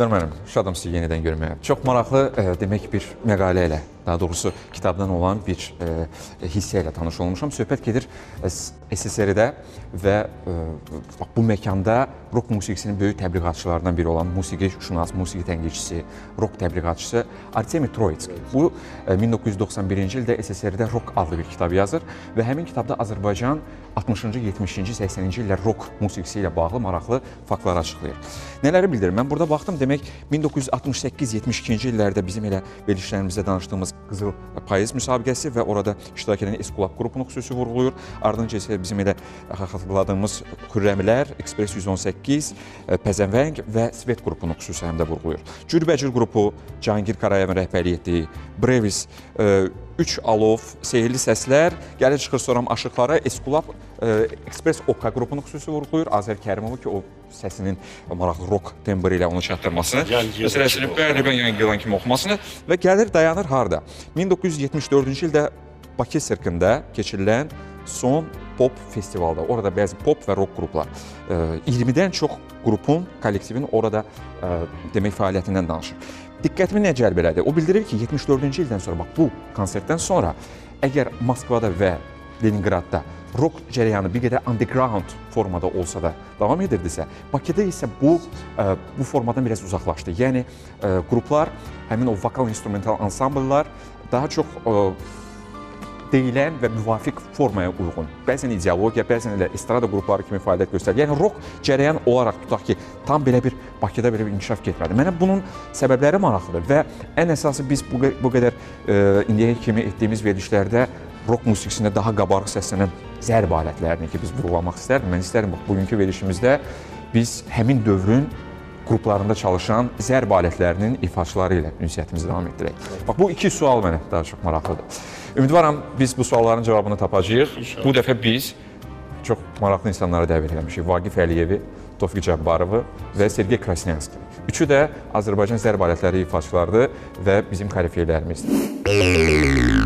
Eldar müəllim, şadam sizi yenidən görməyə. Çox maraqlı e, demək bir məqalə ilə, daha doğrusu kitabdan olan bir e, hissə ilə tanış olmuşam. Söhbət gedir SSR-də və e, bax bu məkanda rock musiqisinin böyük təbliğatçılarından biri olan musiqi şünas, musiqi tənqidçisi, rock təbliğatçısı Artemi Troitsk. Bu e, 1991-ci ildə SSR-də rock adlı bir kitab yazır və həmin kitabda Azərbaycan 60-cı, 70-ci, 80-ci illər rock musiqisi ilə bağlı maraqlı faktlar açıqlayır. Nələri bildirir? Mən burada baxdım, demək 1968-72-ci illərdə bizim elə verilişlərimizdə danışdığımız Qızıl Payız müsabiqəsi və orada iştirak edən Eskulap qrupunu xüsusi vurğulayır. Ardınca isə bizim elə xatırladığımız Xürrəmilər, Express 118, Pəzəvəng və Svet qrupunu xüsusi həm də vurğulayır. Cürbəcür qrupu Cahangir Qarayevin rəhbərlik etdiyi Brevis, Üç alov, sehirli səslər, gəlir çıxır soram aşıqlara, Eskulap Express Okka qrupunu xüsusi vurğulayır. Azər Kərimovu ki, o səsinin maraqlı rock tembri ilə onu çatdırmasını, məsələsini qəribən yan yılan kimi oxumasını və gəlir dayanır harda? 1974-cü ildə Bakı sirkində keçirilən son pop festivalda. Orada bəzi pop və rock qruplar 20-dən çox qrupun, kollektivin orada demək fəaliyyətindən danışır. Diqqətimi nə cəlb elədi? O bildirir ki, 74-cü ildən sonra bax bu konsertdən sonra əgər Moskvada və Leningradda rock cərəyanı bir qədər underground formada olsa da davam edirdisə, Bakıda isə bu bu formadan biraz uzaqlaşdı. Yəni qruplar, həmin o vokal instrumental ansambllar daha çox deyilən və müvafiq formaya uyğun. Bəzən ideologiya, bəzən elə estrada qrupları kimi fəaliyyət göstərir. Yəni rock cərəyan olaraq tutaq ki, tam belə bir Bakıda belə bir inkişaf getmədi. Mənə bunun səbəbləri maraqlıdır və ən əsası biz bu, bu qədər e, indiyə kimi etdiyimiz verilişlərdə rock musiqisində daha qabarıq səslənən zərb alətlərini ki, biz vurğulamaq istərdim. Mən istərdim bax bugünkü verilişimizdə biz həmin dövrün qruplarında çalışan zərb alətlərinin ifaçıları ilə ünsiyyətimizi davam etdirək. Bax bu iki sual mənə daha çox maraqlıdır. Ümidvaram biz bu sualların cavabını tapacağıq. İnşallah. Bu dəfə biz çox maraqlı insanları dəvət etmişik. Vaqif Əliyevi, Tofiq Cəbbarovu və Sergey Krasnyanski. Üçü də Azərbaycan zərb alətləri ifaçılarıdır və bizim korifeylərimizdir.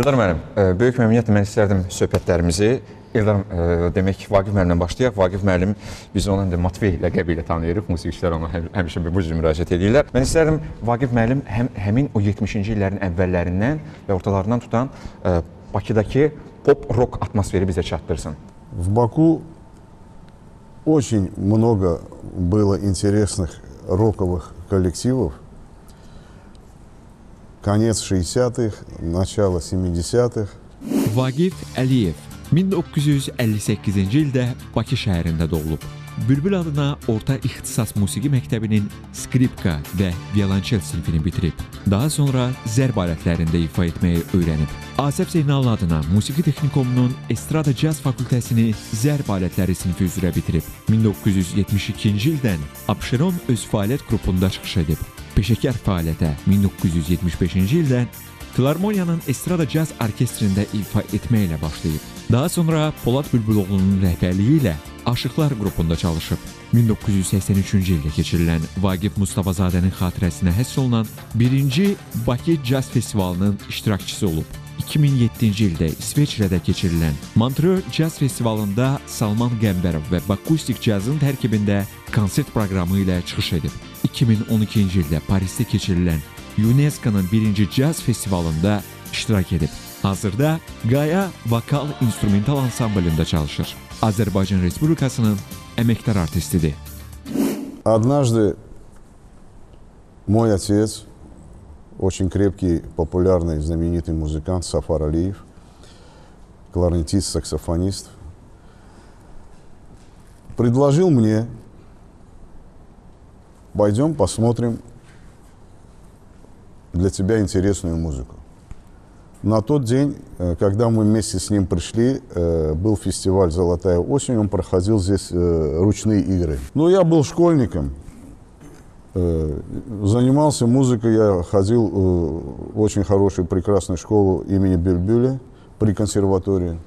Eldar müəllim, e, böyük məmnuniyyətlə mən istərdim söhbətlərimizi Eldar ə, e, demək Vaqif müəllimlə başlayaq. Vaqif müəllim biz onu həm də Matvey ləqəbi ilə tanıyırıq. Musiqiçilər ona həm, həmişə bu cür müraciət edirlər. Mən istərdim Vaqif müəllim həm həmin o 70-ci illərin əvvəllərindən və ortalarından tutan ə, e, Bakıdakı pop rock atmosferi bizə çatdırsın. В Баку очень много было интересных роковых коллективов, конец 60-х, начало 70-х. Vaqif Əliyev 1958-ci ildə Bakı şəhərində doğulub. Bülbül adına orta ixtisas musiqi məktəbinin skripka və violonçel sinfini bitirib. Daha sonra zərb alətlərində ifa etməyi öyrənib. Asəf Zeynal adına Musiqi Texnikomunun Estrada Caz fakültəsini zərb alətləri sinfi üzrə bitirib. 1972-ci ildən Abşeron öz fəaliyyət qrupunda çıxış edib. Peşəkar fəaliyyətə 1975-ci ildən Filarmoniyanın Estrada Caz Orkestrində ifa etməklə başlayıb. Daha sonra Polad Bülbüloğlu'nun rəhbərliyi ilə Aşıqlar qrupunda çalışıb. 1983-cü ildə keçirilən Vaqif Mustafazadənin xatirəsinə həsr olunan 1-ci Bakı Caz Festivalının iştirakçısı olub. 2007-ci ildə İsveçrədə keçirilən Montreux Jazz Festivalında Salman Qəmbərov və Bakustik Cazın tərkibində konsert proqramı ilə çıxış edib. 2012-ci ildə Parisdə keçirilən UNESCO-nun 1-ci Caz Festivalında iştirak edib. Hazırda Qaya vokal instrumental ansamblında çalışır. Azərbaycan Respublikasının əməkdar artistidir. Однажды мой отец, очень крепкий, популярный, знаменитый музыкант Сафар Алиев, кларнетист, саксофонист, предложил мне, пойдем посмотрим для тебя интересную музыку. На тот день, э, когда мы вместе с ним пришли, э, был фестиваль «Золотая осень», он проходил здесь э, ручные игры. Ну, я был школьником, занимался музыкой, я ходил в очень хорошую, прекрасную школу имени Бюльбюля при консерватории.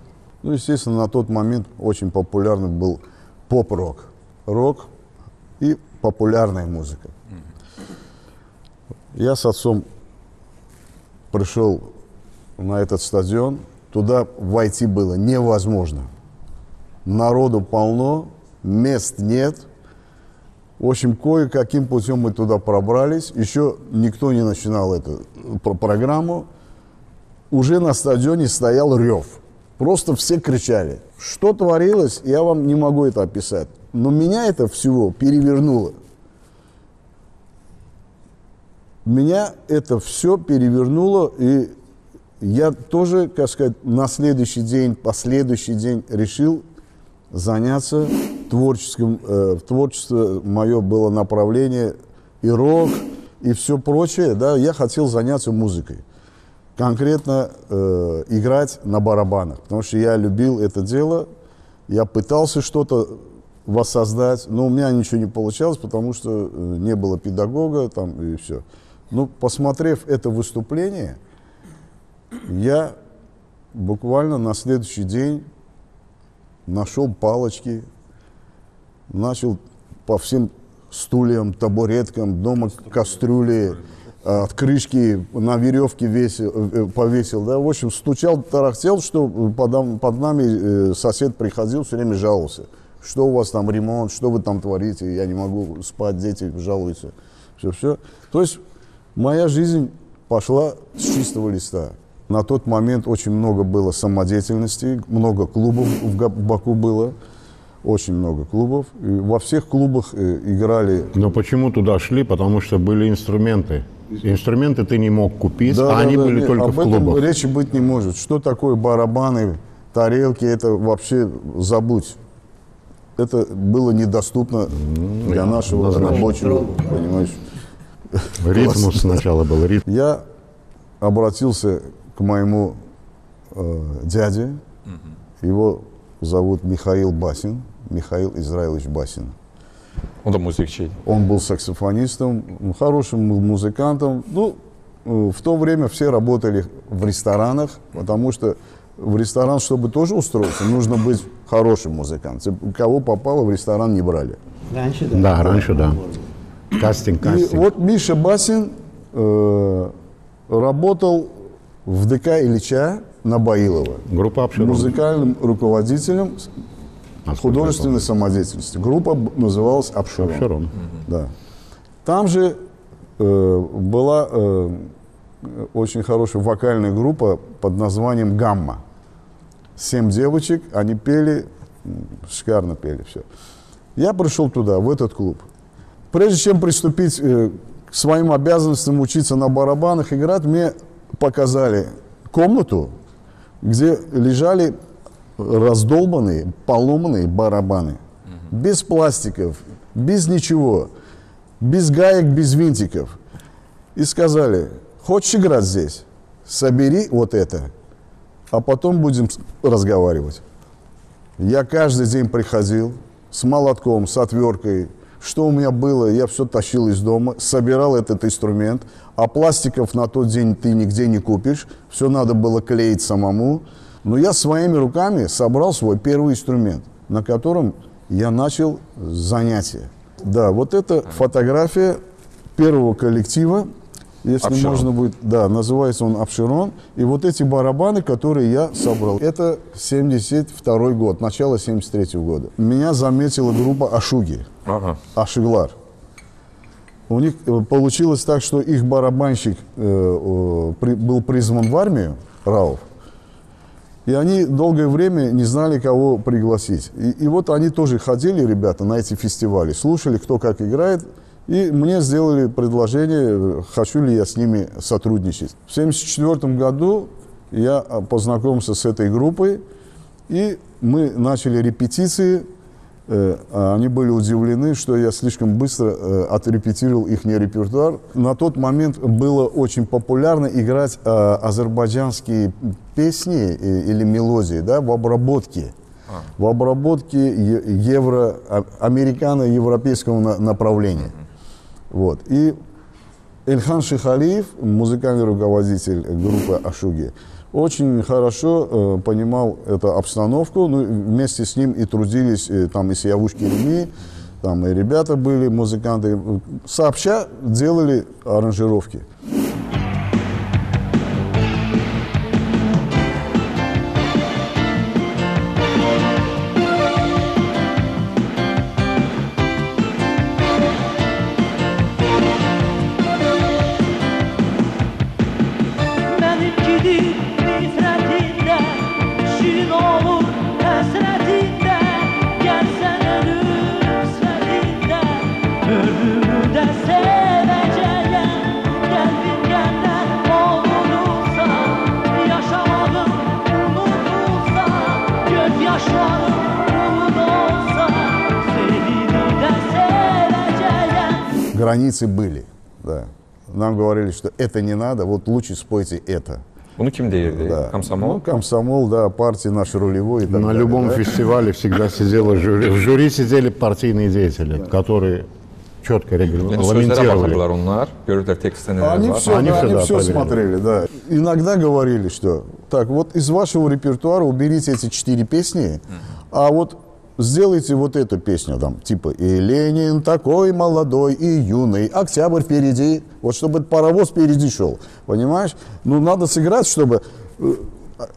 Ну, естественно, на тот момент очень популярный был поп-рок. Рок и популярная музыка. Я с отцом пришел на этот стадион, туда войти было невозможно. Народу полно, мест нет. В общем, кое-каким путем мы туда пробрались. Еще никто не начинал эту про- программу. Уже на стадионе стоял рев. Просто все кричали. Что творилось, я вам не могу это описать. Но меня это всего перевернуло. Меня это все перевернуло, и я тоже, как сказать, на следующий день, последующий день решил заняться творческим, э, творчество мое было направление и рок, и все прочее, да, я хотел заняться музыкой. Конкретно э, играть на барабанах, потому что я любил это дело, я пытался что-то воссоздать, но у меня ничего не получалось, потому что э, не было педагога там и все. Ну, посмотрев это выступление, я буквально на следующий день нашел палочки, начал по всем стульям, табуреткам, дома кастрюли, э, от крышки на веревке весил, э, повесил. Да? В общем, стучал, тарахтел, что под, под нами сосед приходил, все время жаловался. Что у вас там ремонт, что вы там творите, я не могу спать, дети жалуются. Все-все. То есть моя жизнь пошла с чистого листа. На тот момент очень много было самодеятельности, много клубов в Баку было, очень много клубов. И во всех клубах э, играли Но почему туда шли? Потому что были инструменты. Инструменты ты не мог купить, Да, а да, они да, были нет, только об в этом клубах. речи быть не может. Что такое барабаны, тарелки, это вообще забудь. Это было недоступно для нашего однозначно. рабочего, понимаешь. Ритм сначала был ритм. Я обратился к моему э, дяде. Его зовут Михаил Басин, Михаил Израилович Басин. Da musiqçi idi. Он был саксофонистом, хорошим му- музыкантом. Ну, э, в то время все работали в ресторанах, потому что в ресторан, чтобы тоже устроиться, нужно быть хорошим музыкантом. Кого попало, в ресторан не брали. Раньше, да. Да, раньше да. Кастинг, И кастинг. вот Миша Басин э, работал в ДК Ильича на Баилова. Группа Обширон. Музыкальным руководителем Насколько художественной самодеятельности. Группа называлась «Обширон». Обширон. Да. Там же э, была э, очень хорошая вокальная группа под названием «Гамма». Семь девочек, они пели, шикарно пели все. Я пришел туда, в этот клуб. Прежде чем приступить э, к своим обязанностям учиться на барабанах играть, мне показали комнату, где лежали раздолбанные, поломанные барабаны. Без пластиков, без ничего, без гаек, без винтиков. И сказали, хочешь играть здесь? Собери вот это, а потом будем разговаривать. Я каждый день приходил с молотком, с отверткой. Что у меня было, я все тащил из дома, собирал этот инструмент. А пластиков на тот день ты нигде не купишь. Все надо было клеить самому. Но я своими руками собрал свой первый инструмент, на котором я начал занятия. Да, вот это фотография первого коллектива, если Обширон. можно будет, да, называется он Обширон. И вот эти барабаны, которые я собрал, это 72 год, начало 73 года. Меня заметила группа Ашуги, Ага. Ашиглар. У них э, получилось так, что их барабанщик э, э, при- был призван в армию, Рауф. И они долгое время не знали, кого пригласить. И, и вот они тоже ходили, ребята, на эти фестивали, слушали, кто как играет, и мне сделали предложение, хочу ли я с ними сотрудничать. В 1974 году я а, познакомился с этой группой, и мы начали репетиции. Э, а Они были удивлены, что я слишком быстро э, отрепетировал их репертуар. На тот момент было очень популярно играть э, азербайджанские песни э, или мелодии да, в обработке. В обработке евро, а- американо-европейского на- направления. Вот. И Эльхан Шихалиев, музыкальный руководитель группы Ашуги, очень хорошо э, понимал эту обстановку. Ну, вместе с ним и трудились э, там и Сиявуш Кереми, там и ребята были, музыканты. Сообща делали аранжировки. Границы были, да. Нам говорили, что это не надо, вот лучше спойте это. Kim deyirdi? Да. Komsomol? Ну, комсомол, да, партия наш рулевой На далее, любом да. фестивале всегда сидело жюри. В жюри сидели партийные деятели, которые четко регламентировали. Они все, Они да, всё, они да, все смотрели, да. Иногда говорили, что так, вот из вашего репертуара уберите эти четыре песни, а вот сделайте вот эту песню там, типа «И Ленин такой молодой и юный, октябрь впереди», вот чтобы этот паровоз впереди шел, понимаешь? Ну, надо сыграть, чтобы э,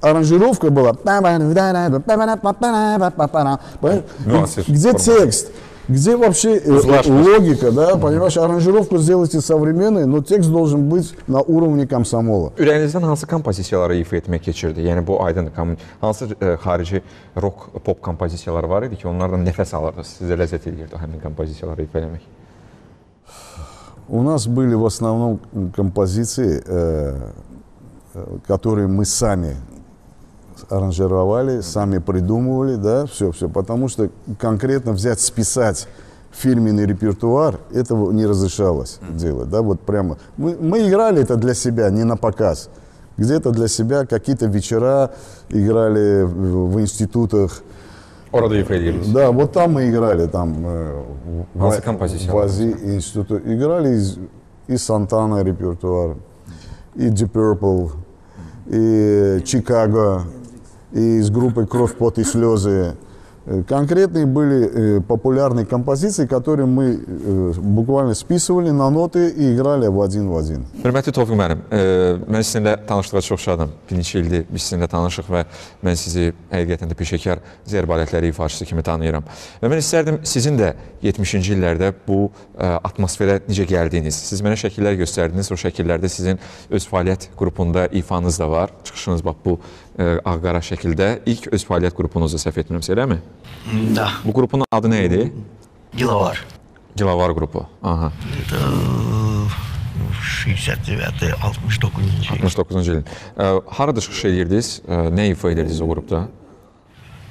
аранжировка была. Понимаешь? Ну, Где текст? Где вообще э, Злашность. логика, да, понимаешь, аранжировку сделайте современной, но текст должен быть на уровне комсомола. Ürəyinizdən hansı kompozisiyaları ifa etmək keçirdi? Yəni bu. Kom- Hansı e, xarici rock, pop kompozisiyaları var idi ki, onlardan nəfəs alırdınız? Sizə ləzzət edirdi həmin kompozisiyaları ifa etmək? У нас были в основном композиции, э, э, которые мы сами аранжировали, сами придумывали, да, все, все, потому что конкретно взять, списать фирменный репертуар, этого не разрешалось делать, да, вот прямо. Мы, мы играли это для себя, не на показ. Где-то для себя какие-то вечера играли в, в институтах, ifa edirdiniz. да, вот там мы играли, там э, в, Hansı в- композиция? в Азии институте. Играли из, и Сантана репертуар, и Deep Purple, и Чикаго, из группы «Кровь, пот и слезы». Э, Конкретные были э, популярные композиции, которые мы э, буквально списывали на ноты и играли в один в один. Hörmətli Tofiq müəllim, e, mən sizinlə tanışlığa çox şadam. Bir neçə ildir biz sizinlə tanışıq və mən sizi həqiqətən də peşəkar zərb alətləri ifaçısı kimi tanıyıram. Və mən istərdim sizin də 70-ci illərdə bu e, atmosferə necə gəldiyiniz, siz mənə şəkillər göstərdiniz, o şəkillərdə sizin öz fəaliyyət qrupunda ifanız da var. Çıxışınız bax bu e, ağ-qara şəkildə. İlk öz fəaliyyət qrupunuzda səhv etmirəmsə, eləmi? Да, Bu qrupun adı nə idi? деловар. Gilavar qrupu. Aha. Это э, 69-й, 69 69-cu ilin. E, Harada çıxış edirdiniz? E, Nə ifa edirdiniz o qrupda?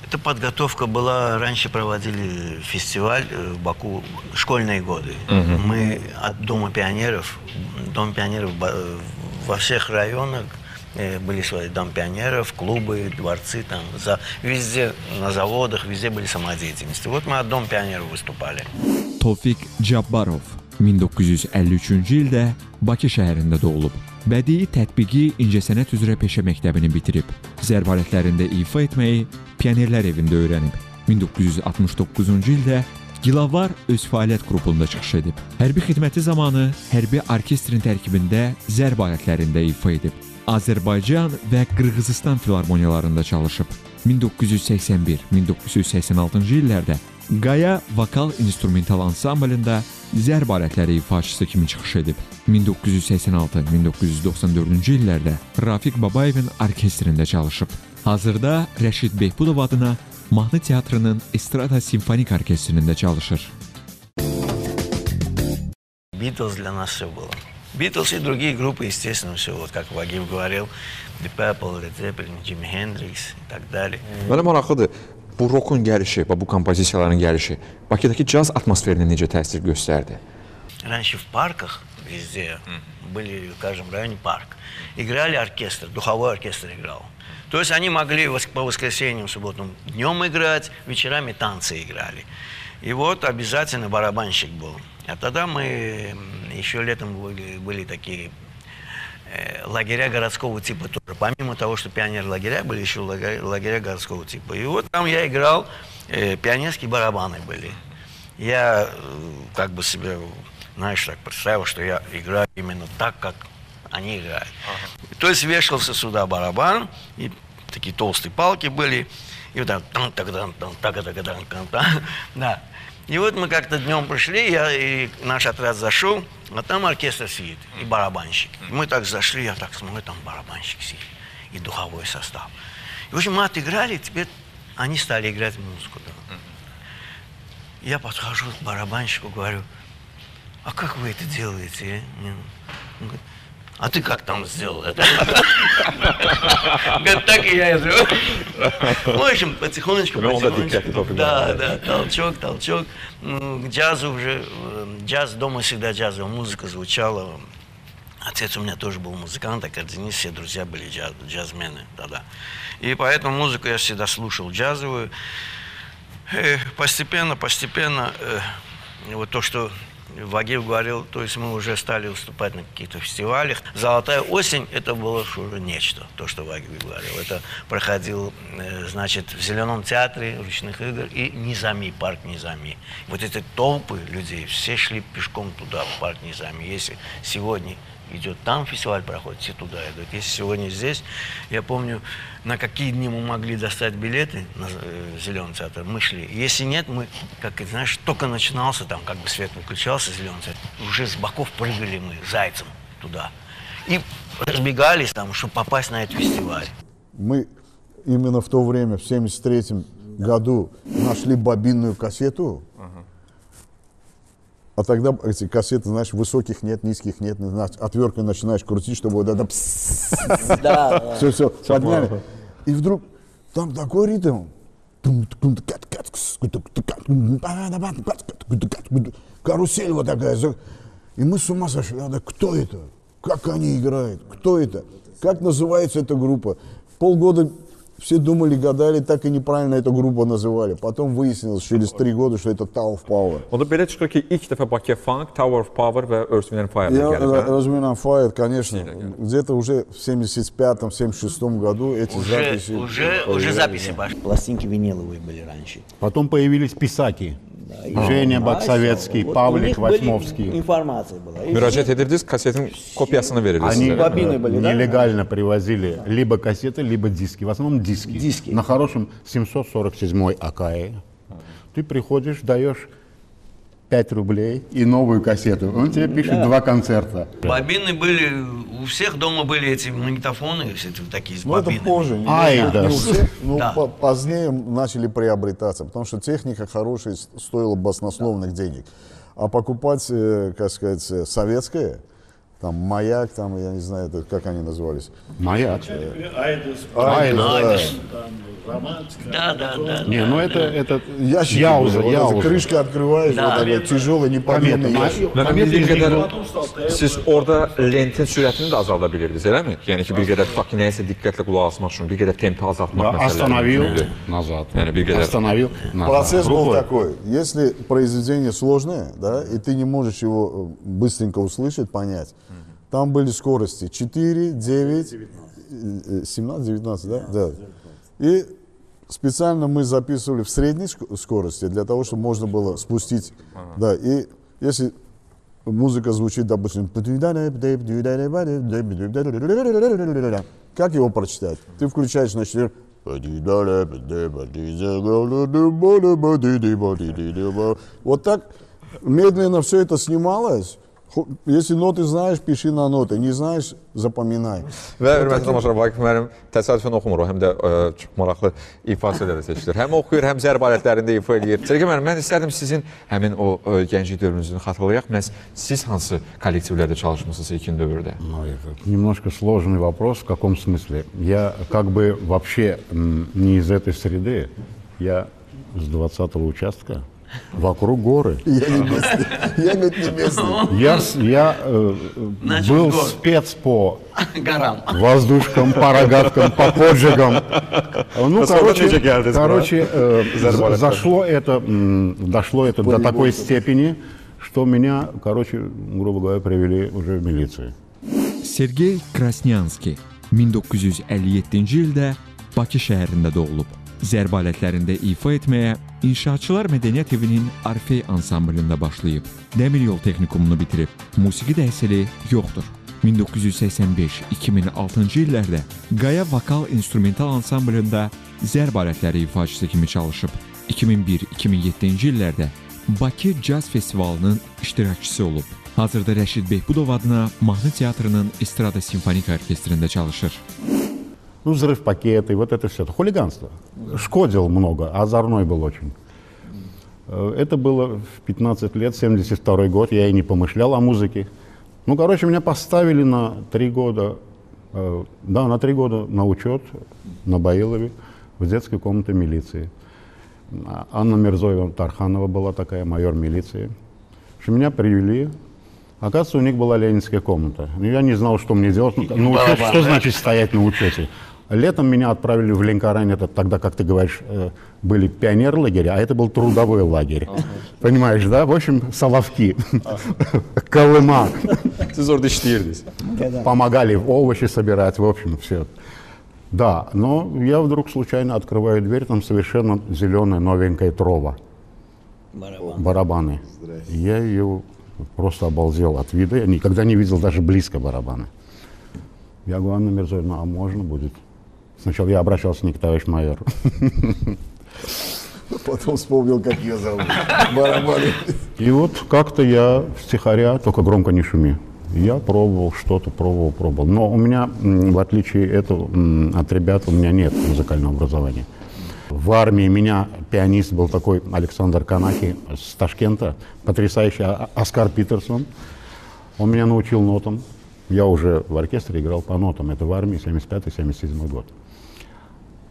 Эта подготовка была, раньше проводили фестиваль э, в Баку школьные годы. Мы от Дома пионеров, Дом пионеров ба- э, во всех районах э, были свои Дом пионеров, клубы, дворцы, там, за, везде, на заводах, везде были самодеятельности. Вот мы от Дом пионеров выступали. Tofiq Cabbarov 1953-cü ildə Bakı şəhərində doğulub. Bədii tətbiqi incəsənət üzrə peşə məktəbini bitirib. Zərb alətlərində ifa etməyi pionerlər evində öyrənib. 1969-cu ildə Gilavar öz fəaliyyət qrupunda çıxış edib. Hərbi xidməti zamanı hərbi orkestrin tərkibində zərb alətlərində ifa edib. Azərbaycan və Qırğızistan filarmoniyalarında çalışıb. 1981-1986-cı illərdə Qaya vokal instrumental ansamblında zərb alətləri ifaçısı kimi çıxış edib. 1986-1994-cü illərdə Rafiq Babayevin orkestrində çalışıb. Hazırda Rəşid Behbudov adına Mahnı Teatrının Estrada Simfonik Orkestrində çalışır. Битлз для нас все было. Битлз и другие группы, естественно, все, вот как Вагив говорил, The Purple, Led Zeppelin, Джимми Хендрикс и так далее. Mənə maraqlıdır. Bu rokun gəlişi və bu kompozisiyaların gəlişi Bakıdakı caz atmosferinə necə təsir göstərdi? Раньше в парках везде были в каждом районе парк. Играли оркестр, духовой оркестр играл. То есть они могли по воскресеньям, субботам днем играть, вечерами танцы играли. И вот обязательно барабанщик был. А тогда мы еще летом были, были такие э, лагеря городского типа тоже. Помимо того, что пионер-лагеря, были еще лагеря, лагеря городского типа. И вот там я играл, э, пионерские барабаны были. Я э, как бы себе, знаешь, так представил, что я играю именно так, как они играют. То есть вешался сюда барабан, и такие толстые палки были, и вот так, тан так тан тан так так тан тан да. И вот мы как-то днем пришли, я, и наш отряд зашел, а там оркестр сидит, и барабанщик. И мы так зашли, я так смотрю, там барабанщик сидит, и духовой состав. И, в общем, мы отыграли, теперь они стали играть музыку. да. Я подхожу к барабанщику, говорю, а как вы это делаете? а?» Не, Он говорит, а ты как там сделал это? Говорит, так и я сделал. В общем, потихонечку, Ну, потихонечку. Да, да, толчок, толчок. К джазу уже, э, джаз, дома всегда джазовая музыка звучала. Отец у меня тоже был музыкант, аккордеонист, все друзья были джаз, джазмены тогда. И поэтому музыку я всегда слушал джазовую. Э, Постепенно, постепенно, э, вот то, что Вагив говорил, то есть мы уже стали выступать на каких-то фестивалях. «Золотая осень» — это было уже нечто, то, что Вагив говорил. Это проходил, э, значит, в Зеленом театре ручных игр и Низами, парк Низами. Вот эти толпы людей, все шли пешком туда, в парк Низами. Если сегодня идет там фестиваль проходит, все туда идут. Если сегодня здесь, я помню, на какие дни мы могли достать билеты на э, Зеленый театр, мы шли. Если нет, мы, как знаешь, только начинался, там как бы свет выключался, Зеленый театр, уже с боков прыгали мы зайцем туда. И разбегались там, чтобы попасть на этот фестиваль. Мы именно в то время, в 73 году, нашли бобинную кассету. А тогда эти кассеты, знаешь, высоких нет, низких нет. знаешь, Отверткой начинаешь крутить, чтобы вот это все, все, подняли. И вдруг там такой ритм. Карусель вот такая. И мы с ума сошли. Надо, кто это? Как они играют? Кто это? Как называется эта группа? Полгода все думали, гадали, так и неправильно эту группу называли. Потом выяснилось через три года, что это Tower of Power. Onda belə çıxır ki, ilk dəfə Bakıya Funk, Tower of Power və Earth, Wind and Fire Я gəlib. hə? Разминам Fire, конечно, где-то уже в 75-м, 76-м году эти Уже, записи. уже, уже записи пошли. Пластинки виниловые были раньше. Потом появились писаки. Женя Баксовецкий, Павлик Восьмовский. Информация была. И Müraciət edirdiniz, kasetin kopyasını Они. Бобины были, да? нелегально привозили либо кассеты, либо диски. В основном диски. Диски. На хорошем 747 АКЭ. Ты приходишь, даешь 5 рублей и новую кассету. Он тебе пишет два концерта. Бобины были, у всех дома были эти магнитофоны, все эти такие с Ну, это бобинами. позже. не- Ай, не да. у всех, но Да. по- позднее начали приобретаться, потому что техника хорошая стоила баснословных денег. А покупать, э, как сказать, э, советское, там маяк, там, я не знаю, это, как они назывались. Маяк. Айдес, Айдес. да. Да, да, да. Не, ну это, это Ящики Яуза, вот Яуза. крышка открываешь, Да. вот такой тяжелый, неподъемный Комета. ящик. Mən bildiyim qədər siz orada lentin sürətini də azalda bilirdiniz, eləmi? Yəni ki, bir qədər tutaq ki, nəyisə diqqətlə qulaq asmaq üçün, bir qədər tempi azaltmaq məsələləri остановил назад. Yani bir Остановил назад. Процесс был такой. Если произведение сложное, да, и ты не можешь его э, быстренько услышать, понять, там были скорости 4, 9, э, 17, 19, да? Да. И специально мы записывали в средней ск- скорости для того, чтобы можно было спустить. Да, и если музыка звучит, допустим, как его прочитать? Ты включаешь на четверг. Вот так медленно все это снималось, Если ноты знаешь, пиши на ноты. Не знаешь, запоминай. Və hörmətli tamaşaçılar, Vaqif müəllim təsadüfən oxumur o, həm də ə, çox maraqlı ifasə ilə də seçilir. Həm oxuyur, həm zərb alətlərində ifa eləyir. Sergey müəllim, mən istərdim sizin həmin o ə, gənclik dövrünüzü xatırlayaq. Məhz siz hansı kollektivlərdə çalışmısınız ilkin dövrdə? Ну, немножко сложный вопрос. В каком смысле? Я как бы вообще не из этой среды. Я с 20-го участка. Вокруг горы. Я не местный. Я, говорит, не местный. Я, с- я э, Значит, был горы. спец по Горам. воздушкам, по рогаткам, по поджигам. Ну, короче, короче э, зашло это, м, дошло это до такой степени, что меня, короче, грубо говоря, привели уже в милицию. Sergey Krasnyanski 1957-ci ildə Bakı şəhərində doğulub. Zərb alətlərində ifa etməyə İnşaatçılar Mədəniyyət Evinin Orfey ansamblında başlayıb. Dəmir yol texnikumunu bitirib. Musiqi təhsili yoxdur. 1985-2006-cı illərdə Qaya Vokal İnstrumental ansamblında zərb alətləri ifaçısı kimi çalışıb. 2001-2007-ci illərdə Bakı Caz Festivalının iştirakçısı olub. Hazırda Rəşid Behbudov adına Mahnı Teatrının Estrada Simfonik Orkestrində çalışır. Ну, взрыв пакеты, вот это все. Это хулиганство. Шкодил много, озорной был очень. Э, Это было в 15 лет, 72 год, я и не помышлял о музыке. Ну, короче, меня поставили на три года, э, да, на три года на учет на Баилове в детской комнате милиции. А- Анна Мирзоева Тарханова была такая, майор милиции. В общем, меня привели. Оказывается, у них была ленинская комната. Ну, Я не знал, что мне делать. Ну, учете, что значит стоять на учете? Летом меня отправили в Ленкорань, это тогда, как ты говоришь, э, были пионер-лагеря, а это был трудовой лагерь. Понимаешь, да? В общем, Соловки, Колыма. Orada işləyirdiniz. Помогали овощи собирать, в общем, все. Да, но я вдруг случайно открываю дверь, там совершенно зеленая новенькая трова. Барабан. барабаны. Я ее просто обалдел от вида. Я никогда не видел даже близко барабаны. Я говорю, Анна Мирзоевна, а можно будет? Сначала я обращался не к товарищ майор. Потом вспомнил, как ее зовут. Барабаны. И вот как-то я стихаря, только громко не шуми. Я пробовал что-то, пробовал, пробовал. Но у меня, в отличие этого, от ребят, у меня нет музыкального образования. В армии меня пианист был такой Александр Канаки с Ташкента, потрясающий А- Оскар Питерсон. Он меня научил нотам. Я уже в оркестре играл по нотам. Это в армии 75-77 год.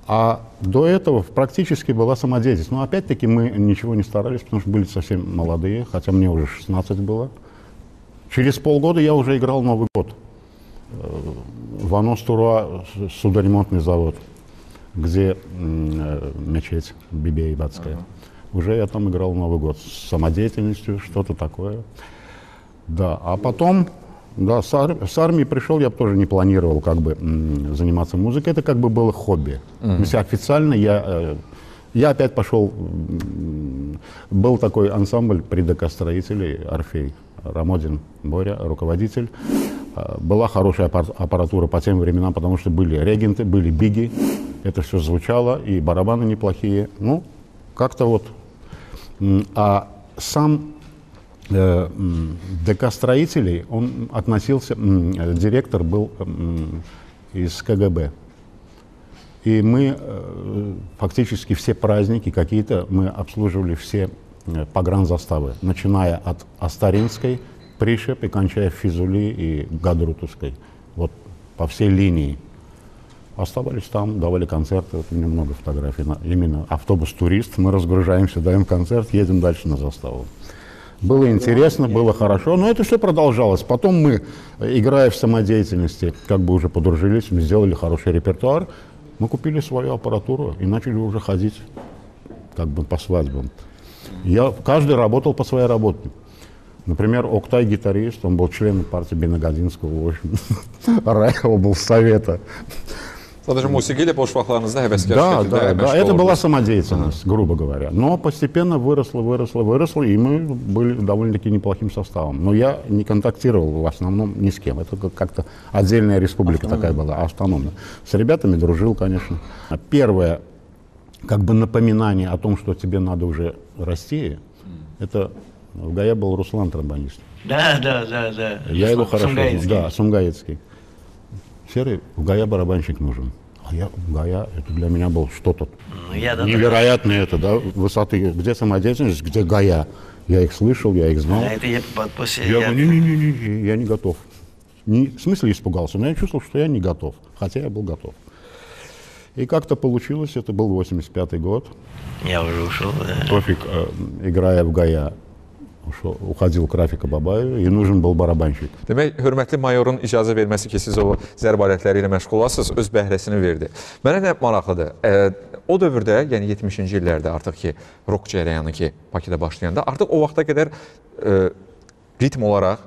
А до этого практически была самодеятельность. Но опять-таки мы ничего не старались, потому что были совсем молодые, хотя мне уже 16 было. Через полгода я уже играл Новый год. Э, В Аностуруа судоремонтный завод, где э, мечеть Бибеебатская. Уже я там играл Новый год с самодеятельностью, что-то такое. Да, а потом, да, с, ар- с армии пришел, я тоже не планировал как бы заниматься музыкой, это как бы было хобби. То есть официально я, э, я опять пошел, был такой ансамбль предокостроителей «Орфей», Рамодин Боря, руководитель. Э, Была хорошая аппар- аппаратура по тем временам, потому что были регенты, были биги, это все звучало, и барабаны неплохие. Ну, как-то вот. А сам ДК строителей, он относился, э, директор был м, из КГБ. И мы э, фактически все праздники какие-то, мы обслуживали все э, погранзаставы, начиная от Астаринской, Пришеп и кончая Физули и Гадрутовской. Вот по всей линии. Оставались там, давали концерты. Вот у меня много фотографий. Именно автобус-турист. Мы разгружаемся, даем концерт, едем дальше на заставу. Было интересно, было хорошо, но это все продолжалось. Потом мы, играя в самодеятельности, как бы уже подружились, мы сделали хороший репертуар. Мы купили свою аппаратуру и начали уже ходить как бы по свадьбам. Я, каждый работал по своей работе. Например, Октай гитарист, он был членом партии Бенагадинского, в общем, райоблсовета. Sadəcə musiqi ilə boş vaxtlarınızda həvəskar Да, şəkildə да, да, это была самодеятельность, грубо говоря. Но постепенно выросло, выросло, выросло, и мы были довольно-таки неплохим составом. Но я не контактировал в основном ни с кем. Это как- как-то отдельная республика такая была, автономная. С ребятами дружил, конечно. Первое, как бы напоминание о том, что тебе надо уже расти, это В Гая был Руслан тромбонист. Да, да, да, да. Я его хорошо знаю. Да, Сумгаитский. Серый, Гая барабанщик нужен. А я, Гая, это для меня был что-то Ну, я невероятное, это, да, высоты. Где самодеятельность, где Гая. Я их слышал, я их знал. да, это я после... Я я- говорю, не-не-не, я не готов. Не, в смысле испугался, но я чувствовал, что я не готов. Хотя я был готов. И как-то получилось, это был 85 год. Я уже ушел, да. Тофик, э, играя в Гая, ушел, уходил к Рафика Бабаеву, и нужен был барабанщик. Demək, hörmətli mayorun icazə verməsi ki, siz o zərb alətləri ilə məşğul olasınız, öz bəhrəsini verdi. Mənə nə maraqlıdır, e, o dövrdə, yəni 70-ci illərdə artıq ki, rock cərəyanı ki, Bakıda başlayanda, artıq o vaxta qədər e, ritm olaraq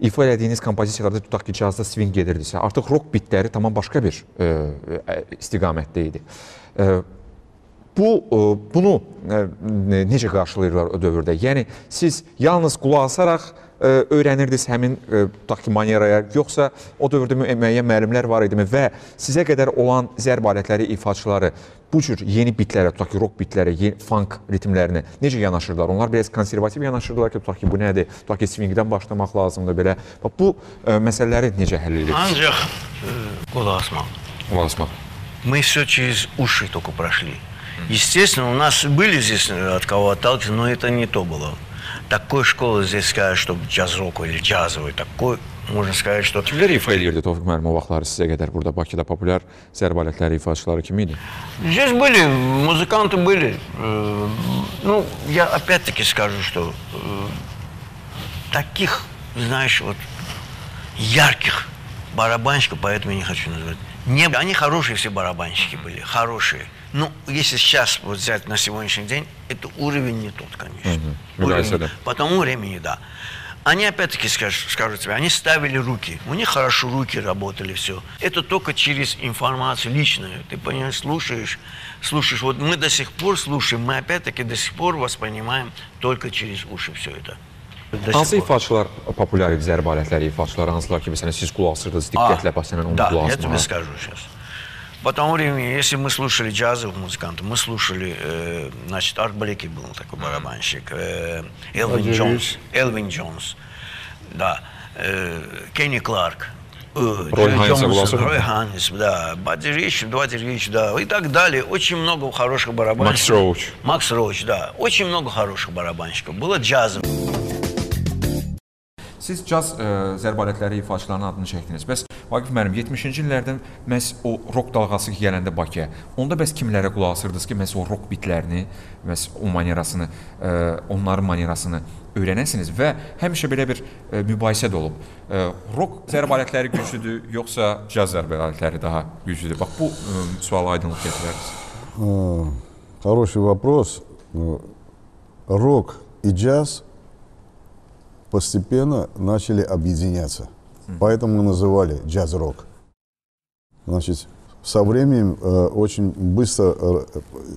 ifa elədiyiniz kompozisiyalarda tutaq ki, cazda swing gedirdisə, artıq rock bitləri tamam başqa bir e, e, istiqamətdə idi. E, Bu e, bunu e, necə qarşılayırlar o dövrdə? Yəni siz yalnız qulaq asaraq e, öyrənirdiniz həmin e, tutaq ki, maneraya, yoxsa o dövrdə mü- müəyyən müəllimlər var idimi və sizə qədər olan zərb alətləri ifaçıları bu cür yeni bitlərə, tutaq ki, rock bitlərə, yeni funk ritmlərinə necə yanaşırlar? Onlar biraz konservativ yanaşırdılar ki, tutaq ki, bu nədir? Tutaq ki, swingdən başlamaq lazımdır belə. Bax bu e, məsələləri necə həll edirsiniz? Анджах куда осмал. Qulaq asmaq. Мы все через уши только прошли. Естественно, у нас были здесь э, от кого отталкиваться, но это не то было. Такой школы здесь сказать, что джаз-рок или джазовый, такой, можно сказать, что... Kimlər ifa eləyirdi Tofiq müəllim o vaxtları sizə qədər burada Bakıda populyar zərb alətləri ifaçıları kim idi? Здесь были, музыканты были. Э, Ну, я опять-таки скажу, что э, таких, знаешь, вот ярких барабанщиков, поэтому я не хочу называть. Не, они хорошие все барабанщики были, хорошие. Ну, если сейчас вот взять на сегодняшний день, это уровень не тот, конечно. Да, это да. По тому времени, да. Они опять-таки скажут, скажут тебе, они ставили руки. У них хорошо руки работали, все. Это только через информацию личную. Ты понимаешь, слушаешь, слушаешь. Вот мы до сих пор слушаем, мы опять-таки до сих пор воспринимаем только через уши все это. Hansı ifaçılar populyar idi zərb alətləri ifaçıları hansılar ki, məsələn siz qulaq asırdınız diqqətlə məsələn onu да, qulaq я тебе asmağa. скажу сейчас. По тому времени, если мы слушали джазовых музыкантов, мы слушали, э, значит, Арт Блики был такой барабанщик, э, Элвин Джонс. Элвин Джонс, да, э, Кенни Кларк, э, Рой голоса. Рой Ханнес, да, Бадди Рич, Бадди Рич, да, и так далее. Очень много хороших барабанщиков. Макс Роуч. Макс Роуч, да. Очень много хороших барабанщиков. Было джазовых. Siz caz ə, zərb alətləri ifaçılarının adını çəkdiniz. Bəs Vaqif müəllim 70-ci illərdən məhz o rock dalğası gələndə Bakıya, onda bəs kimlərə qulaq asırdınız ki, məhz o rock bitlərini, məhz o manerasını, ə, onların manerasını öyrənəsiniz və həmişə belə bir ə, mübahisə də olub. Ə, rock zərb alətləri güclüdür, yoxsa caz zərb alətləri daha güclüdür? Bax bu ə, suala aydınlıq gətirərsiniz. А, Хороший вопрос. Ну, Рок и джаз постепенно начали объединяться. Поэтому мы называли джаз-рок. Значит, со временем э, очень быстро э,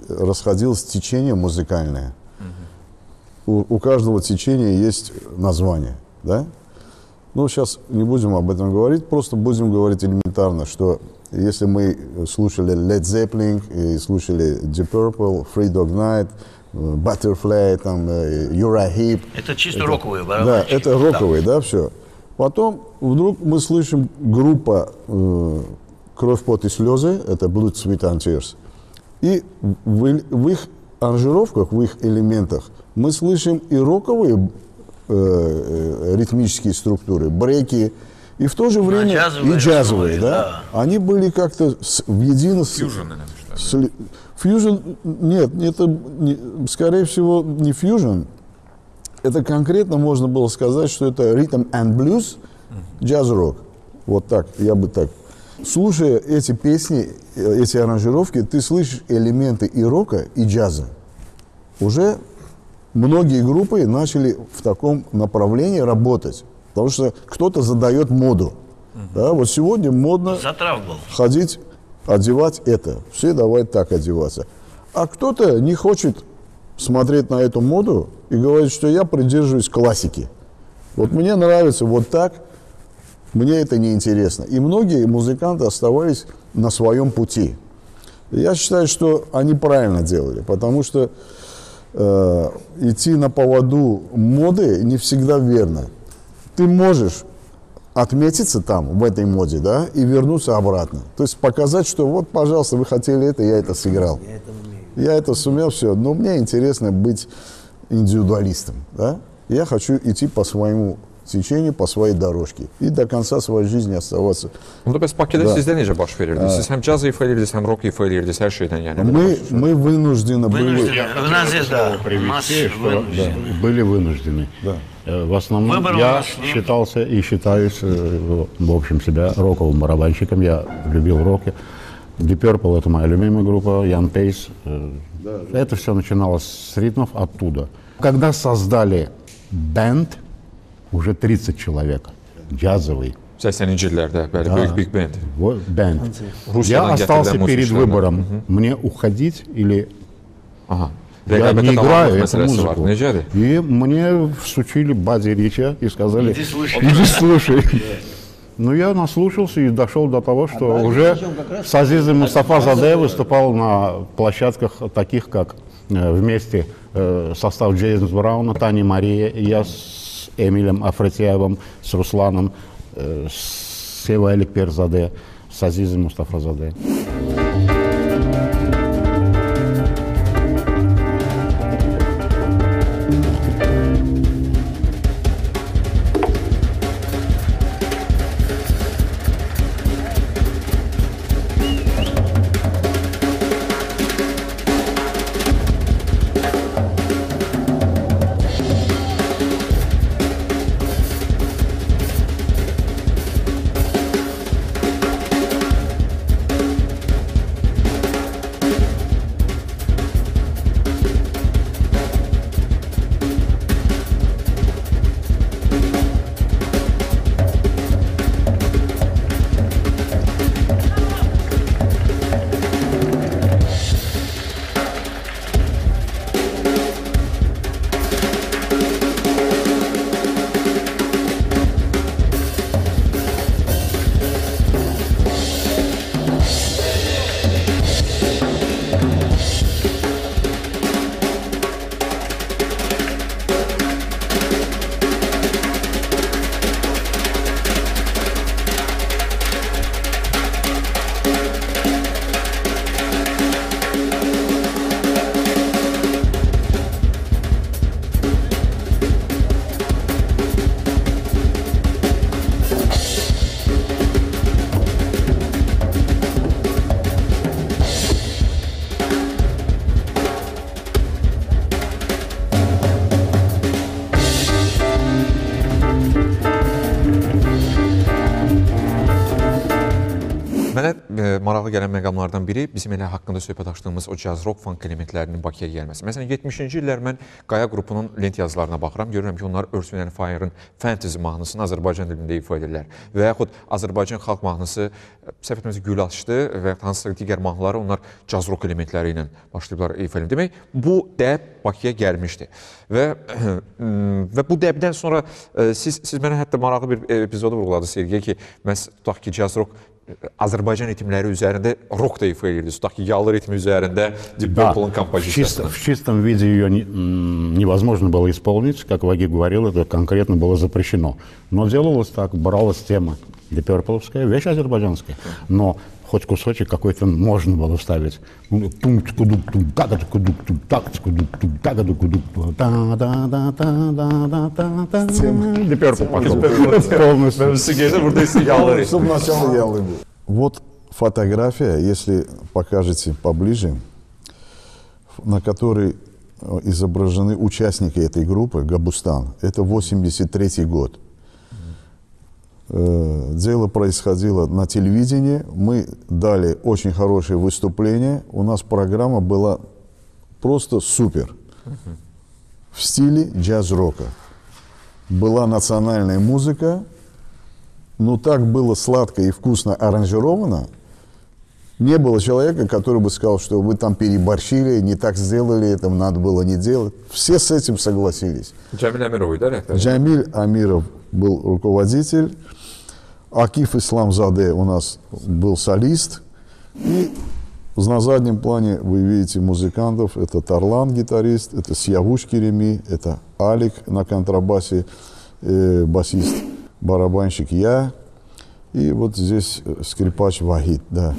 расходилось течение музыкальное. У, у каждого течения есть название, да? Ну, сейчас не будем об этом говорить, просто будем говорить элементарно, что если мы слушали Led Zeppelin и слушали Deep Purple, Free Dog Night, Butterfly, там, э, Uriah Heep. Это чисто Это- роковые Да, барабанщики. это роковые, да, все. Потом вдруг мы слышим группа э, «Кровь, пот и слезы», это Blood, Sweat and Tears. И в, в их аранжировках, в их элементах мы слышим и роковые э, э, ритмические структуры, бреки, и в то же время джазовые и джазовые, основы, да? Они были как-то в едино... с- Fusion, наверное, Фьюжн, нет, это не- скорее всего не фьюжн. Это конкретно можно было сказать, что это ритм and blues, джаз-рок. Вот так, я бы так. Слушая эти песни, э, эти аранжировки, ты слышишь элементы и рока, и джаза. Уже многие группы начали в таком направлении работать. Потому что кто-то задает моду. Да, вот сегодня модно Затрав был. ходить, одевать это. Все давай так одеваться. А кто-то не хочет смотреть на эту моду и говорит, что я придерживаюсь классики. Вот мне нравится вот так, мне это не интересно. И многие музыканты оставались на своем пути. Я считаю, что они правильно делали, потому что э, идти на поводу моды не всегда верно. Ты можешь отметиться там, в этой моде, да, и вернуться обратно. То есть показать, что вот, пожалуйста, вы хотели это, я это сыграл. Я это умею. Я это сумел, все. Но мне интересно быть индивидуалистом, да. Я хочу идти по своему течению, по своей дорожке. И до конца своей жизни оставаться. Onda bəs Bakıda Da. sizdə necə baş verirdi? Siz həm caz ifa edirdiniz, həm rock ifa edirdiniz, hər şeydən yəni. Мы, мы вынуждены были... Вынуждены. У нас да, нас привести, что вынуждены. были вынуждены. Да. Э, В основном Выбор я считался и считаюсь, э, в общем, себя роковым барабанщиком. Я любил роки. Deep Purple – это моя любимая группа, Ян Пейс. э, Это все начиналось с ритмов оттуда. Когда создали бенд, уже 30 человек, джазовый, 80-ci illərdə, bəli, böyük big band. вот бенд. Rusiyadan Я остался перед выбором, мне уходить или Aha. я не играю эту var. музыку. И мне всучили Бади Рича и сказали, Иди слушай. иди слушай. Ну, я наслушался и дошел до того, что Бади уже Сазиз и Мустафа Заде выступал на площадках таких, как э, вместе э, состав Джеймс Брауна, Тани Мария, и я с Эмилем Афратьяевым, с Русланом, э, с Севой Аликпер Заде, с Азизом Мустафа Заде. maraqlı gələn məqamlardan biri bizim elə haqqında söhbət açdığımız o caz rock funk elementlərinin Bakıya gəlməsi. Məsələn 70-ci illər mən Qaya qrupunun lent yazılarına baxıram, görürəm ki, onlar Earth, Wind Fire-ın Fantasy mahnısını Azərbaycan dilində ifa edirlər. Və yaxud Azərbaycan xalq mahnısı e, səhv etmirəmsə Gül açdı və hansısa digər mahnıları onlar caz rock elementləri ilə başlayıblar ifa etməyə. Demək, bu dəb Bakıya gəlmişdi. Və və bu dəbdən sonra e, siz siz mənə hətta maraqlı bir e, epizodu vurğuladınız Sergey ki, məs tutaq ki, caz rock Azərbaycan ritmləri üzərində rock da ifa edirdiniz. Tutaq ki, yalı ritmi üzərində Deep Purple-ın чисто- в чистом виде ее невозможно было исполнить, как Ваги говорил, это конкретно было запрещено. Но делалось так, бралась тема Деперполовская, вещь азербайджанская, но хоть кусочек какой-то можно было вставить. Ну, тум-тку-дук-тум, гага-тку-дук-тум, так-тку-дук-тум, гага-тку-дук-тум, та-да-да-да-да-да-да-да. Deep Purple пошел. Полностью. Sergey burada isə yalı ritmi. Чтобы начало я был. Вот фотография, если покажете поближе, на которой э, изображены участники этой группы Габустан. Это 83 год. Э, Дело происходило на телевидении. Мы дали очень хорошее выступление. У нас программа была просто супер. В стиле джаз-рока. Была национальная музыка, но так было сладко и вкусно аранжировано, не было человека, который бы сказал, что вы там переборщили, не так сделали, это надо было не делать. Все с этим согласились. Əmirov idi rəhbər. Джамиль Амиров был руководитель, Акиф Исламзаде у нас был солист. И На заднем плане вы видите музыкантов. Это Тарлан, гитарист, это Сьявуш Кереми, это Алик на контрабасе, э, басист, барабанщик я. И вот здесь э, скрипач Вахид, да.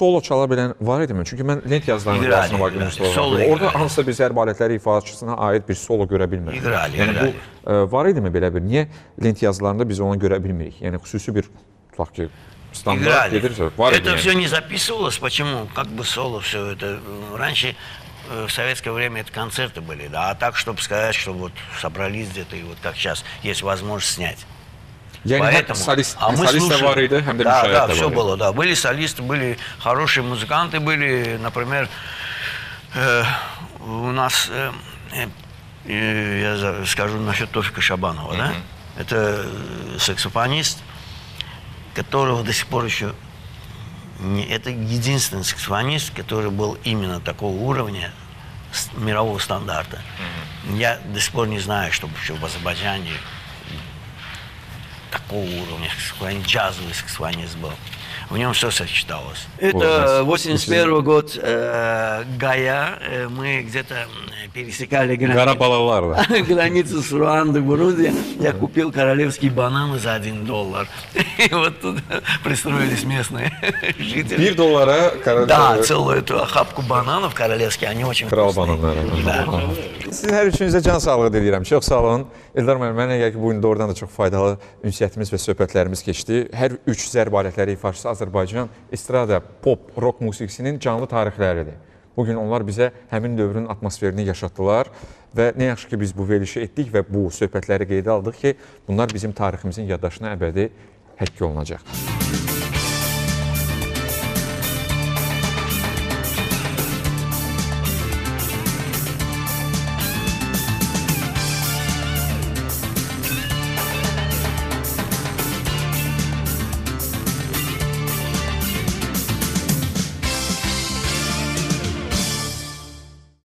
solo çala bilən var idimi? Çünki mən lent yazılarının İqrali, arasına var İqrali. Solo. Solo Orada İqrali. hansısa bir zərb alətləri ifaçısına aid bir solo görə bilmirəm. İqrali, Yəni bu İqrali. e, var idimi belə bir? Niyə lent yazılarında biz onu görə bilmirik? Yəni xüsusi bir tutaq ki, standart Играли. gedirsə, var idi. это yəni. все не записывалось. Почему? Как бы соло все это. э, Раньше э, в советское время это концерты были, да, а так, чтобы сказать, что вот собрались где-то и вот как сейчас есть возможность снять. Həm Поэтому, solist, а həm мы də слушали. да, müşayiət да, də все было, да. Были солисты, были хорошие музыканты, были, например, э, у нас, э, э, я скажу насчет Тофика Шабанова, да? Это э, саксофонист, которого до сих пор еще не, это единственный саксофонист, который был именно такого уровня мирового стандарта. Я до сих пор не знаю, чтобы еще в Азербайджане такого уровня саксофонист, джазовый саксофонист был. В нем все сочеталось. Это 81 год, э, Гая. Э, мы где-то пересекали границу. Границу с Руандой, Бурунди, я купил королевские бананы за один доллар. И вот тут пристроились местные жители. 1 dollara qara Да, целую эту охапку бананов королевские, они очень Kral вкусные. bananları. Да. Sizin hər üçünüzə can sağlığı diləyirəm. Çox sağ olun. Eldar müəllim, mənə gəlir ki, bu gün doğrudan da çox faydalı ünsiyyətimiz və söhbətlərimiz keçdi. Hər üç zərb alətləri ifaçısı Azərbaycan estrada, pop, rock musiqisinin canlı tarixləridir. Bu gün onlar bizə həmin dövrün atmosferini yaşatdılar və nə yaxşı ki biz bu verilişi etdik və bu söhbətləri qeydə aldıq ki, bunlar bizim tariximizin yaddaşına əbədi həkk olunacaq.